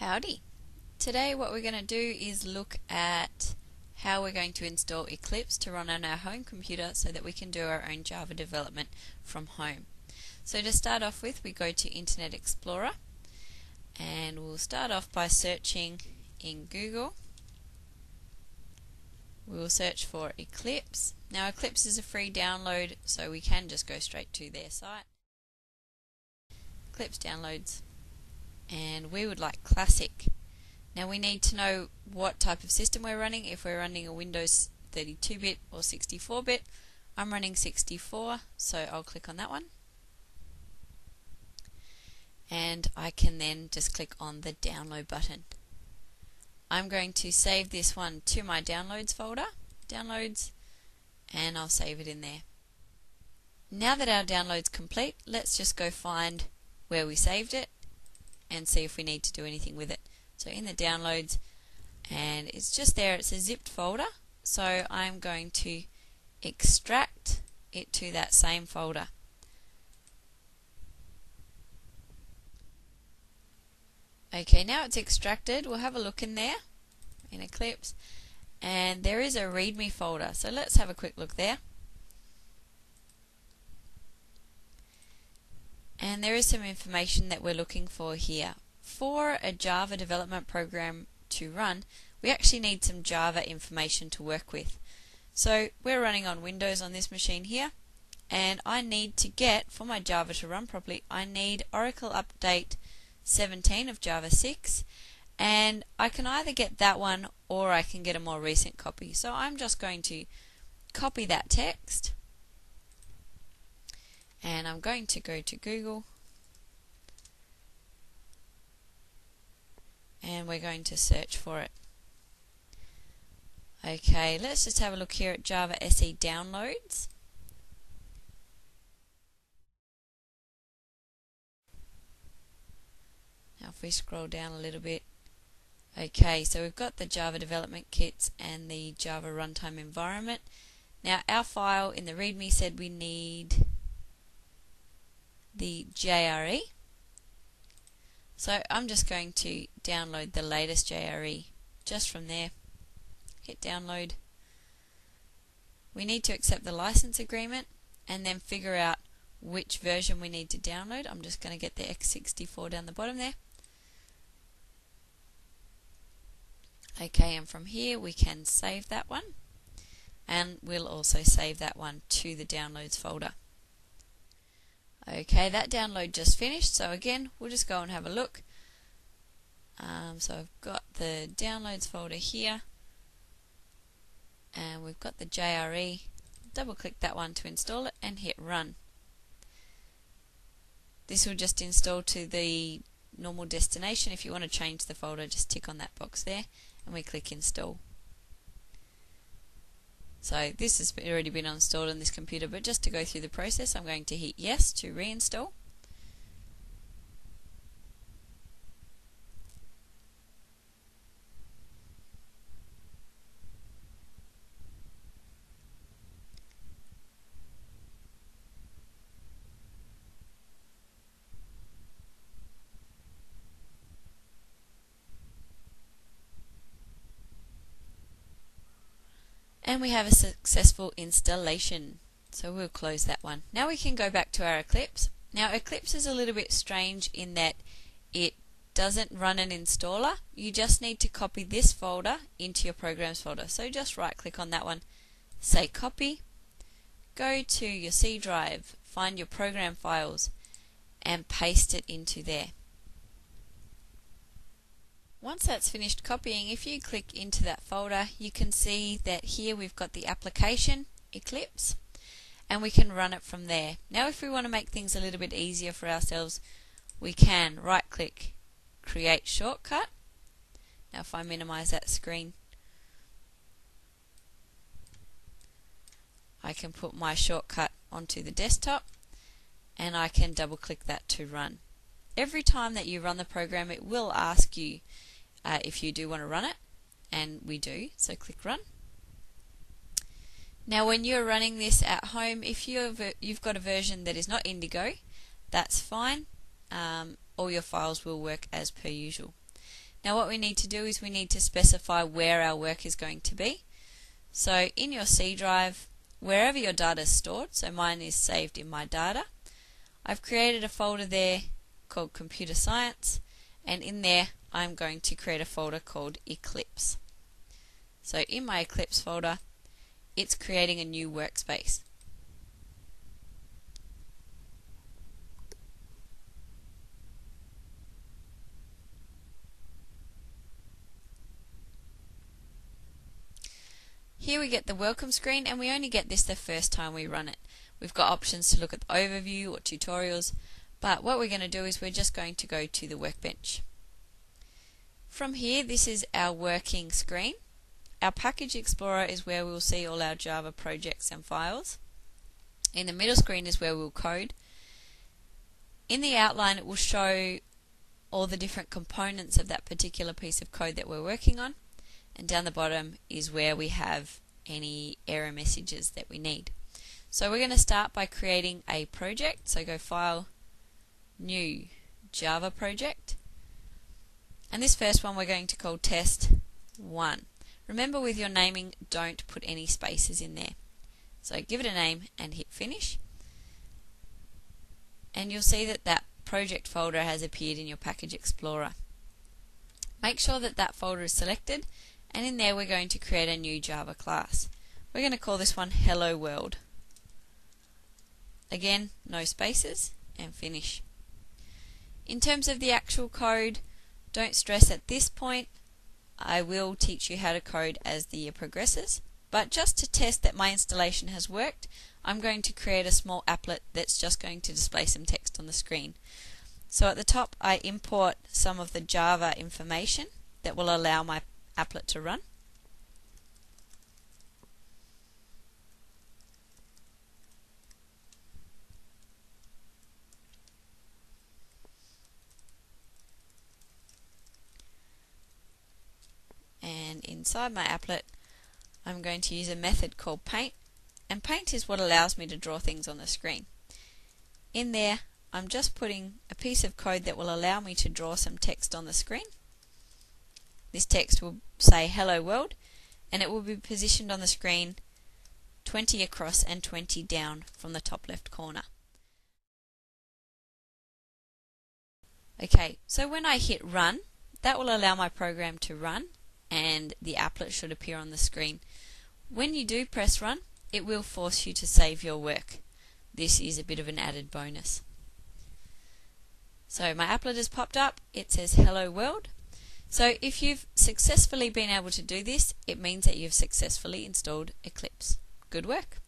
Howdy! Today what we're going to do is look at how we're going to install Eclipse to run on our home computer so that we can do our own Java development from home. So to start off with we go to Internet Explorer and we'll start off by searching in Google. We will search for Eclipse. Now Eclipse is a free download so we can just go straight to their site. Eclipse downloads and we would like classic. Now we need to know what type of system we're running, if we're running a Windows 32-bit or 64-bit. I'm running 64, so I'll click on that one. And I can then just click on the download button. I'm going to save this one to my downloads folder, downloads, and I'll save it in there. Now that our download's complete, let's just go find where we saved it and see if we need to do anything with it. So in the downloads, and it's just there, it's a zipped folder. So I'm going to extract it to that same folder. Okay, now it's extracted. We'll have a look in there in Eclipse. And there is a README folder. So let's have a quick look there. And there is some information that we're looking for here. For a Java development program to run, we actually need some Java information to work with. So we're running on Windows on this machine here, and I need to get, for my Java to run properly, I need Oracle Update 17 of Java 6, and I can either get that one or I can get a more recent copy. So I'm just going to copy that text and I'm going to go to Google and we're going to search for it. Okay, let's just have a look here at Java SE downloads. Now if we scroll down a little bit, okay, so we've got the Java development kits and the Java runtime environment. Now our file in the README said we need the JRE. So I'm just going to download the latest JRE just from there. Hit download. We need to accept the license agreement and then figure out which version we need to download. I'm just going to get the x64 down the bottom there. Okay, and from here we can save that one and we'll also save that one to the downloads folder. Okay, that download just finished, so again, we'll just go and have a look. Um, so I've got the downloads folder here, and we've got the JRE. Double click that one to install it and hit run. This will just install to the normal destination. If you want to change the folder, just tick on that box there, and we click install. So this has already been installed on this computer, but just to go through the process, I'm going to hit yes to reinstall. And we have a successful installation. So we'll close that one. Now we can go back to our Eclipse. Now Eclipse is a little bit strange in that it doesn't run an installer. You just need to copy this folder into your programs folder. So just right click on that one, say copy, go to your C drive, find your program files and paste it into there. Once that's finished copying, if you click into that folder, you can see that here we've got the application, Eclipse, and we can run it from there. Now if we want to make things a little bit easier for ourselves, we can right click, create shortcut. Now if I minimize that screen, I can put my shortcut onto the desktop and I can double click that to run. Every time that you run the program, it will ask you uh, if you do want to run it, and we do, so click run. Now when you're running this at home, if you've, you've got a version that is not Indigo, that's fine. Um, all your files will work as per usual. Now what we need to do is we need to specify where our work is going to be. So in your C drive, wherever your data is stored, so mine is saved in my data, I've created a folder there called computer science and in there I'm going to create a folder called Eclipse. So in my Eclipse folder, it's creating a new workspace. Here we get the welcome screen and we only get this the first time we run it. We've got options to look at the overview or tutorials, but what we're going to do is we're just going to go to the workbench. From here, this is our working screen. Our package explorer is where we'll see all our Java projects and files. In the middle screen is where we'll code. In the outline, it will show all the different components of that particular piece of code that we're working on and down the bottom is where we have any error messages that we need. So we're going to start by creating a project. So go File, New, Java Project. And this first one we're going to call Test 1. Remember with your naming, don't put any spaces in there. So give it a name and hit Finish. And you'll see that that project folder has appeared in your Package Explorer. Make sure that that folder is selected and in there we're going to create a new Java class. We're going to call this one Hello World. Again, no spaces, and finish. In terms of the actual code, don't stress at this point. I will teach you how to code as the year progresses. But just to test that my installation has worked, I'm going to create a small applet that's just going to display some text on the screen. So at the top, I import some of the Java information that will allow my applet to run. And inside my applet, I'm going to use a method called paint. And paint is what allows me to draw things on the screen. In there, I'm just putting a piece of code that will allow me to draw some text on the screen. This text will say hello world and it will be positioned on the screen 20 across and 20 down from the top left corner. Okay, so when I hit run, that will allow my program to run and the applet should appear on the screen. When you do press run, it will force you to save your work. This is a bit of an added bonus. So my applet has popped up, it says hello world, so if you've successfully been able to do this, it means that you've successfully installed Eclipse. Good work!